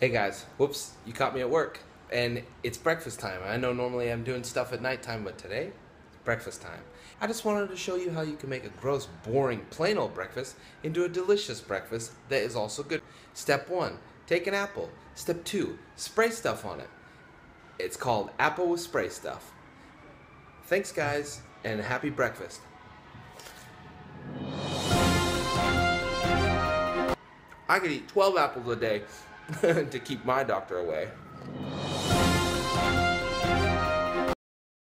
Hey guys, whoops, you caught me at work. And it's breakfast time. I know normally I'm doing stuff at nighttime, but today, it's breakfast time. I just wanted to show you how you can make a gross, boring, plain old breakfast into a delicious breakfast that is also good. Step one, take an apple. Step two, spray stuff on it. It's called Apple with Spray Stuff. Thanks guys, and happy breakfast. I could eat 12 apples a day to keep my doctor away.